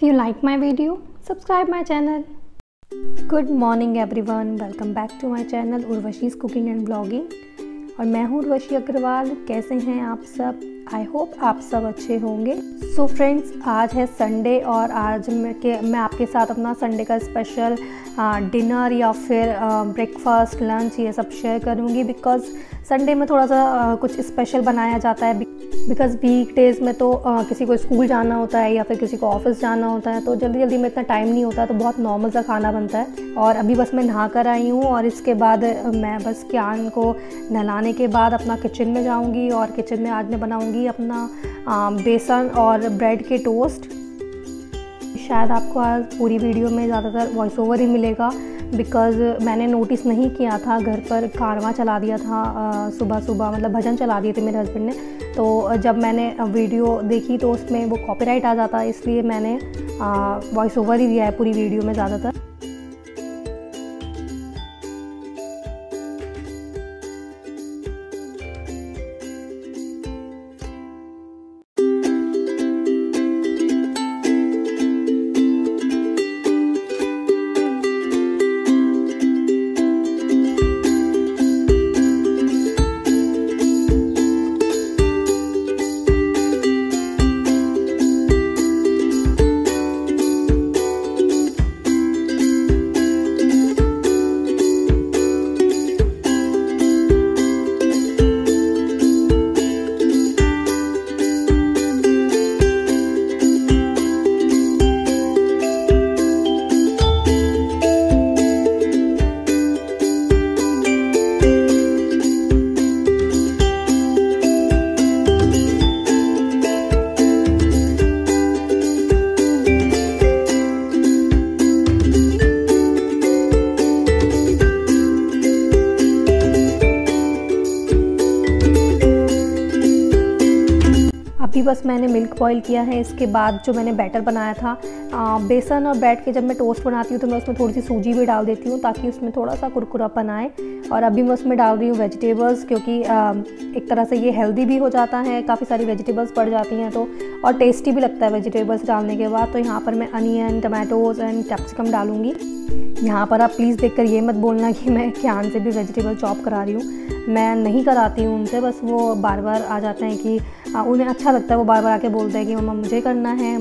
If you like my video, subscribe my channel. Morning everyone welcome back to my channel Urvashi's cooking and blogging और मैं हूँ उर्वशी अग्रवाल। कैसे हैं आप सब? आई होप आप सब अच्छे होंगे। सो so फ्रेंड्स आज है संडे और आज मैं के मैं आपके साथ अपना संडे का स्पेशल डिनर या फिर ब्रेकफास्ट लंच ये सब शेयर करूँगी बिकॉज़ संडे में थोड़ा सा कुछ स्पेशल बनाया जाता है। बिकॉज़ वीक डेज़ में तो आ, किसी को स्कूल जाना होता है या फिर किसी को ऑफ़िस जाना होता है तो जल्दी जल्दी में इतना टाइम नहीं होता तो बहुत नॉर्मल सा खाना बनता है। और अभी बस मैं नहा कर आई हूँ और इसके बाद मैं बस क्यान को नहलाने के बाद अपना किचन में जाऊँगी और किचन में आज मैं बनाऊँगी अपना आ, बेसन और ब्रेड के टोस्ट शायद आपको आज पूरी वीडियो में ज़्यादातर वॉइस ओवर ही मिलेगा। बिकॉज़ मैंने नोटिस नहीं किया था घर पर कारवा चला दिया था सुबह सुबह मतलब भजन चला दिए थे मेरे हस्बैंड ने। तो जब मैंने वीडियो देखी तो उसमें वो कॉपीराइट आ जाता, इसलिए मैंने वॉइस ओवर ही दिया है पूरी वीडियो में ज़्यादातर। अभी बस मैंने मिल्क बॉईल किया है। इसके बाद जो मैंने बैटर बनाया था आ, बेसन और ब्रेड के जब मैं टोस्ट बनाती हूँ तो मैं उसमें थोड़ी सी सूजी भी डाल देती हूँ ताकि उसमें थोड़ा सा कुरकुरापन आए और अभी मैं उसमें डाल रही हूँ वेजिटेबल्स क्योंकि आ, एक तरह से ये हेल्दी भी हो जाता है काफ़ी सारी वेजिटेबल्स पड़ जाती हैं तो और टेस्टी भी लगता है वेजिटेबल्स डालने के बाद। तो यहाँ पर मैं अनियन टमाटोज़ एंड कैप्सिकम डालूँगी। यहाँ पर आप प्लीज़ देखकर ये मत बोलना कि मैं क्यान से भी वेजिटेबल चॉप करा रही हूँ। मैं नहीं कराती हूँ उनसे बस वो बार बार आ जाते हैं कि उन्हें अच्छा लगता है वो बार बार आके बोलता है कि मम्मा मुझे करना है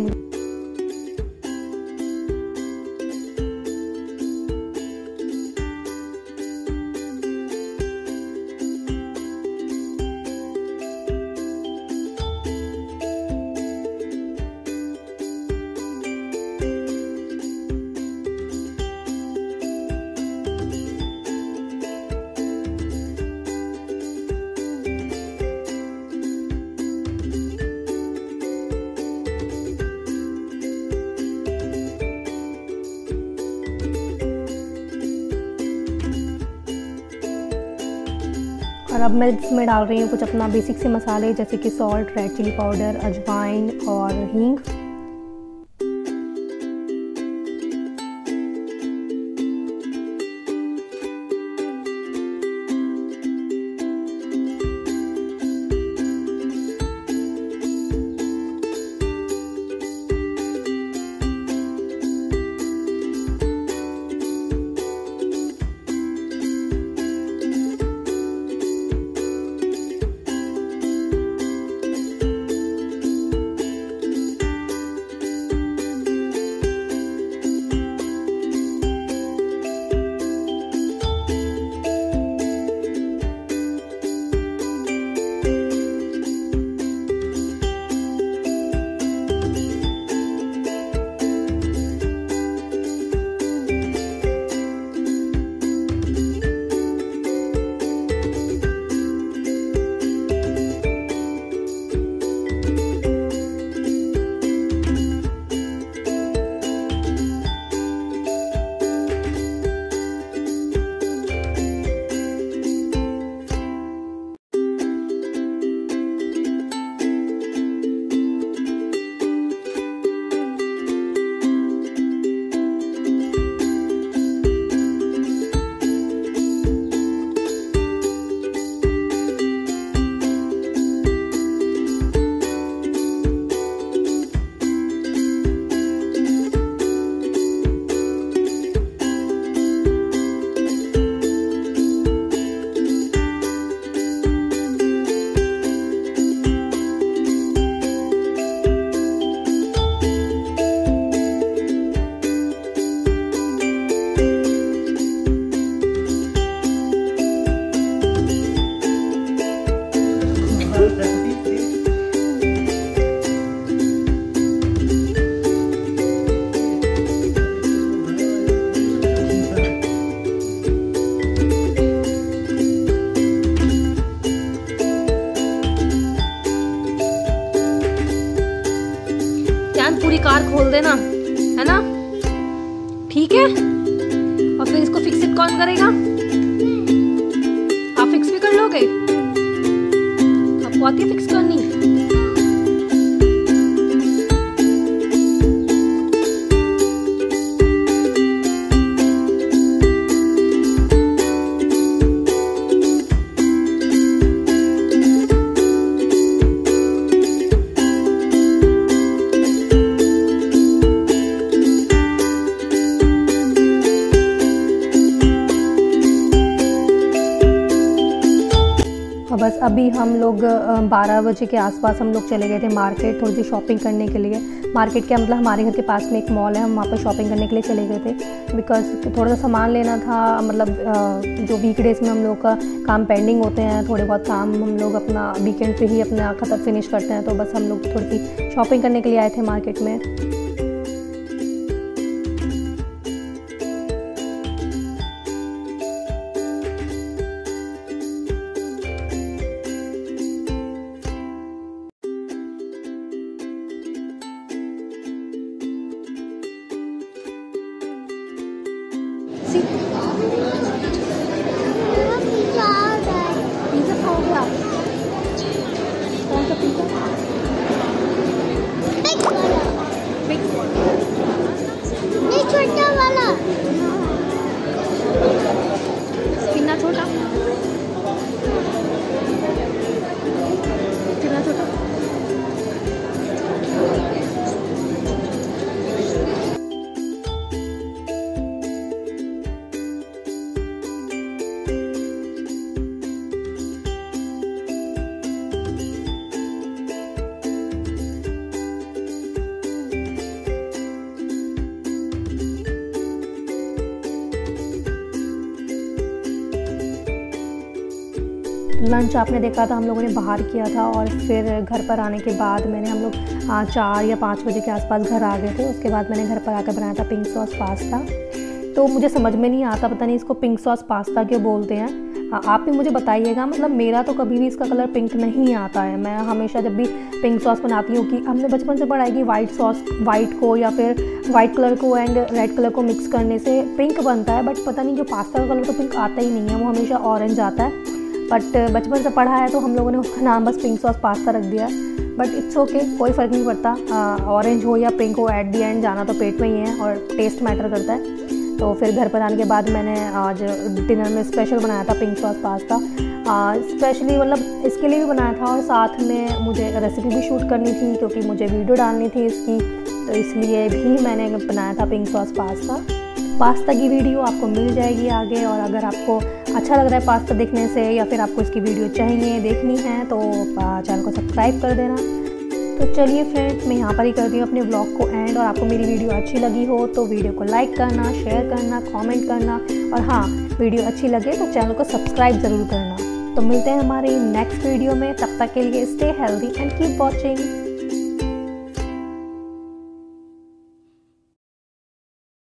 और अब मैं इसमें डाल रही हूँ कुछ अपना बेसिक से मसाले, जैसे कि सॉल्ट रेड चिली पाउडर अजवाइन और हींग। देना, है ना? ठीक है? और फिर इसको फिक्स कौन करेगा? आप फिक्स भी कर लोगे? आपको आती है फिक्स करनी? बस अभी हम लोग 12 बजे के आसपास हम लोग चले गए थे मार्केट थोड़ी सी शॉपिंग करने के लिए। मार्केट के मतलब हमारे घर के पास में एक मॉल है, हम वहाँ पर शॉपिंग करने के लिए चले गए थे। बिकॉज़ थोड़ा सा सामान लेना था मतलब जो वीकडेज़ में हम लोग का काम पेंडिंग होते हैं, थोड़े बहुत काम हम लोग अपना वीकेंड पे ही अपना ख़त्म फिनिश करते हैं तो बस हम लोग थोड़ी सी शॉपिंग करने के लिए आए थे मार्केट में। सी लंच आपने देखा था, हम लोगों ने बाहर किया था और फिर घर पर आने के बाद मैंने हम लोग चार या पाँच बजे के आसपास घर आ गए थे। उसके बाद मैंने घर पर आकर बनाया था पिंक सॉस पास्ता तो मुझे समझ में नहीं आता, पता नहीं इसको पिंक सॉस पास्ता क्यों बोलते हैं। आप भी मुझे बताइएगा मतलब मेरा तो कभी भी इसका कलर पिंक नहीं आता है। मैं हमेशा जब भी पिंक सॉस बनाती हूँ कि हमने बचपन से पढ़ा है कि वाइट सॉस वाइट को या फिर वाइट कलर को एंड रेड कलर को मिक्स करने से पिंक बनता है। बट पता नहीं जो पास्ता का कलर तो पिंक आता ही नहीं है, वो हमेशा ऑरेंज आता है। बट बचपन से पढ़ा है तो हम लोगों ने उसका नाम बस पिंक सॉस पास्ता रख दिया बट इट्स ओके कोई फ़र्क नहीं पड़ता। ऑरेंज हो या पिंक हो एट दी एंड जाना तो पेट में ही है और टेस्ट मैटर करता है। तो फिर घर पर आने के बाद मैंने आज डिनर में स्पेशल बनाया था पिंक सॉस पास्ता स्पेशली मतलब इसके लिए भी बनाया था और साथ में मुझे रेसिपी भी शूट करनी थी क्योंकि मुझे वीडियो डालनी थी इसकी। तो इसलिए भी मैंने बनाया था पिंक सॉस पास्ता पास्ता की वीडियो आपको मिल जाएगी आगे और अगर आपको अच्छा लग रहा है पास्ता देखने से या फिर आपको इसकी वीडियो चाहिए, देखनी है तो चैनल को सब्सक्राइब कर देना। तो चलिए फ्रेंड्स, मैं यहाँ पर ही करती हूँ अपने ब्लॉग को एंड और आपको मेरी वीडियो अच्छी लगी हो तो वीडियो को लाइक करना, शेयर करना, कमेंट करना और हाँ वीडियो अच्छी लगे तो चैनल को सब्सक्राइब ज़रूर करना। तो मिलते हैं हमारे नेक्स्ट वीडियो में, तब तक के लिए stay healthy and keep watching